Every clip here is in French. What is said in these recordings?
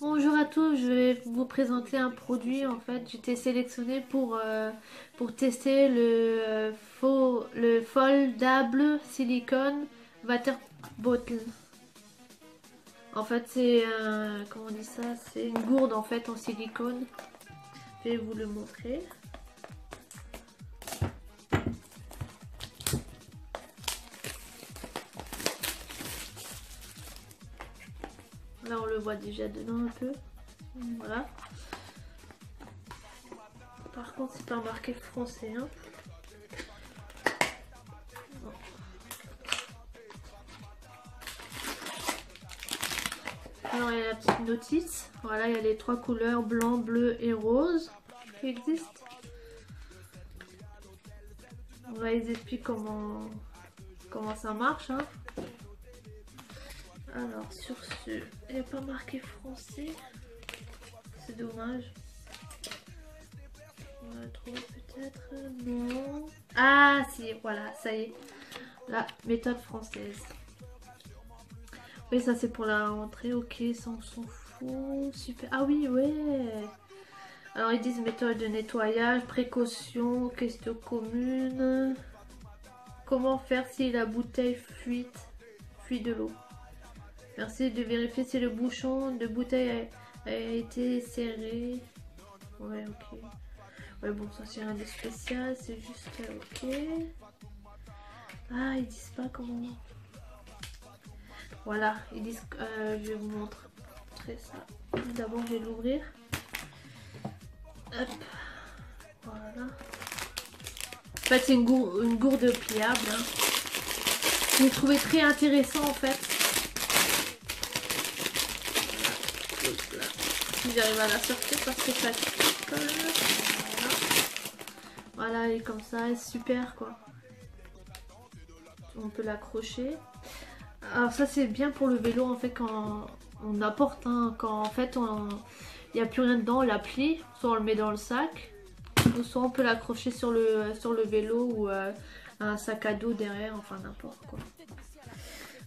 Bonjour à tous, je vais vous présenter un produit en fait. J'étais sélectionné pour, euh, pour tester le, euh, faux, le foldable silicone water bottle. En fait c'est un, comment on dit ça, c'est une gourde en fait en silicone. Je vais vous le montrer. Voit déjà dedans un peu. Voilà. Par contre, c'est pas marqué français. Hein. Alors, il y a la petite notice. Voilà, il y a les trois couleurs blanc, bleu et rose qui existent. On va les expliquer comment, comment ça marche. Hein. Alors, sur ce, il n'est pas marqué français. C'est dommage. On va trouver peut-être. Non. Ah, si, voilà, ça y est. La méthode française. Oui, ça c'est pour la rentrée. Ok, ça on s'en fout. Super. Ah oui, ouais. Alors, ils disent méthode de nettoyage, précaution, question commune. Comment faire si la bouteille fuite, fuit de l'eau? Merci de vérifier si le bouchon de bouteille a, été serré. Ouais, ok. Ouais, bon, ça c'est rien de spécial, c'est juste ok. Ah, ils disent pas comment. Voilà, ils disent. Euh, je vais vous montrer ça. D'abord, je vais l'ouvrir. Hop. Voilà. En fait, c'est une, gourde, pliable. Hein. Je l'ai trouvé très intéressant en fait. Si j'arrive à la sortir parce que ça colle. Voilà. elle est comme ça, elle est super quoi. On peut l'accrocher. Alors ça c'est bien pour le vélo en fait quand on apporte, hein, quand en fait il n'y a plus rien dedans, on la plie, soit on le met dans le sac, ou soit on peut l'accrocher sur le, sur le vélo ou euh, un sac à dos derrière, enfin n'importe quoi.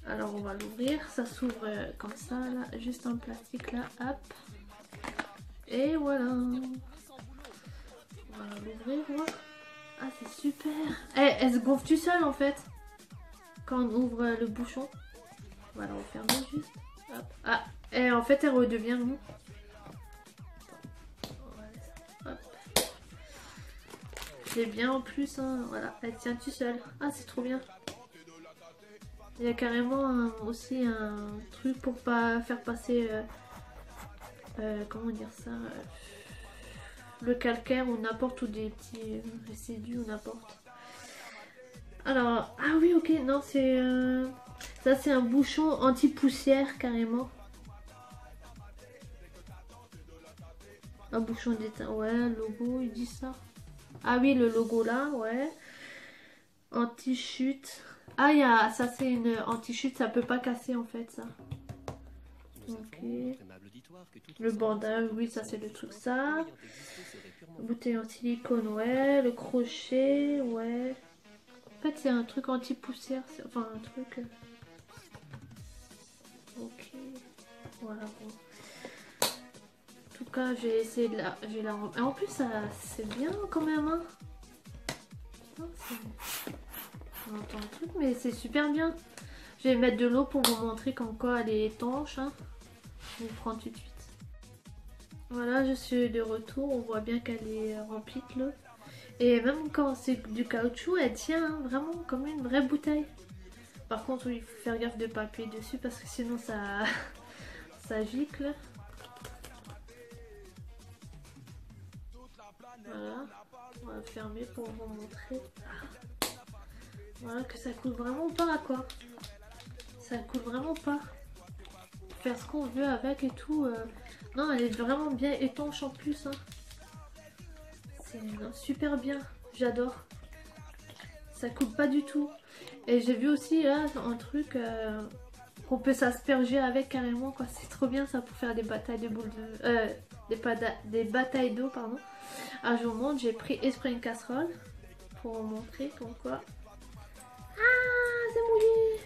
Alors on va l'ouvrir, ça s'ouvre euh, comme ça, là, juste en plastique là, hop. Et voilà. On va l'ouvrir, Ah, c'est super. Eh, elle se gonfle tout seul en fait. Quand on ouvre le bouchon. Voilà, on ferme juste. Ah, et en fait, elle redevient mou. C'est bien en plus, hein. voilà, elle tient tout seul. Ah, c'est trop bien. Il y a carrément aussi un truc pour pas faire passer euh, euh, comment dire ça euh, le calcaire ou n'importe ou des petits résidus ou n'importe. Alors ah oui ok non c'est ça c'est un bouchon anti poussière carrément. Un bouchon d'état ouais logo il dit ça. Ah oui le logo là ouais. Anti chute ah y a ça c'est une anti chute ça peut pas casser en fait ça ok le bandage, oui, ça c'est le truc ça. Bouteille en silicone, ouais. Le crochet, ouais. En fait, c'est un truc anti-poussière. Enfin, un truc... Euh. Ok. Voilà, En tout cas, j'ai essayé de la... J'ai la... En plus, ça c'est bien quand même, hein. On mais c'est super bien. Je vais mettre de l'eau pour vous montrer comme quoi elle est étanche. Hein. Je tout de suite. Voilà, je suis de retour. On voit bien qu'elle est remplie de l'eau. Et même quand c'est du caoutchouc, elle tient hein, vraiment comme une vraie bouteille. Par contre, il faut faire gaffe de pas appuyer dessus parce que sinon ça, ça gicle. Voilà, on va fermer pour vous montrer. Voilà, que ça coule vraiment pas quoi. Ça coule vraiment pas. Faire ce qu'on veut avec et tout. Euh, non, elle est vraiment bien étanche en plus. Hein. C'est super bien. J'adore. Ça coupe pas du tout. Et j'ai vu aussi là un truc euh, qu'on peut s'asperger avec carrément. quoi. C'est trop bien ça pour faire des batailles de boules de... Euh, des, des batailles d'eau, pardon. Ah, je vous montre, j'ai pris esprit une casserole pour vous montrer comme quoi. Mouillé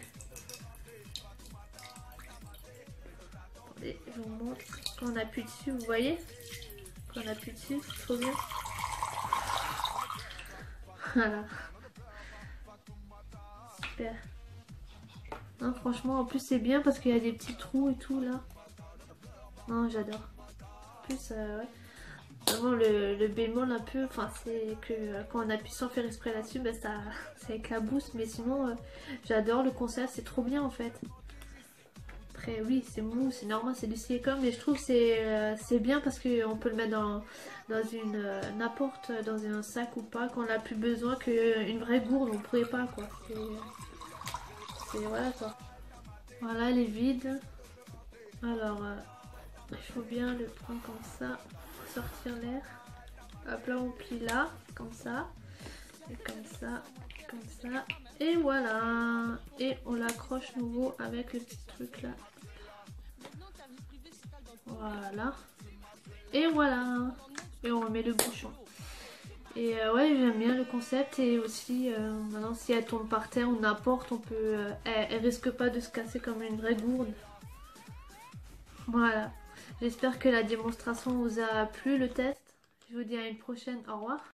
je vous montre. Quand on appuie dessus, vous voyez Quand on appuie dessus, c'est trop bien. Voilà. Super. Non, franchement, en plus c'est bien parce qu'il y a des petits trous et tout là. Non, j'adore. En plus, euh, ouais. Vraiment, le, bémol un peu, enfin, c'est que euh, quand on appuie sans faire exprès là-dessus, ben, ça, ça éclabousse. Mais sinon, euh, j'adore le concept, c'est trop bien en fait. Après, oui, c'est mou, c'est normal, c'est du silicone, mais je trouve que c'est bien parce qu'on peut le mettre dans, une n'importe dans un sac ou pas, quand on n'a plus besoin qu'une vraie gourde, on pourrait pas quoi. C'est voilà quoi. Voilà, elle est vide. Alors, il faut bien le prendre comme ça sortir l'air. Hop là, on plie là, comme ça. Et comme ça, comme ça. Et voilà. Et on l'accroche nouveau avec le petit truc là. Voilà. Et voilà. Et on remet le bouchon. Et euh, ouais, j'aime bien le concept. Et aussi, euh, maintenant, si elle tombe par terre ou n'importe, on peut. Euh, elle risque pas de se casser comme une vraie gourde. Voilà. J'espère que la démonstration vous a plu, le test. Je vous dis à une prochaine. Au revoir.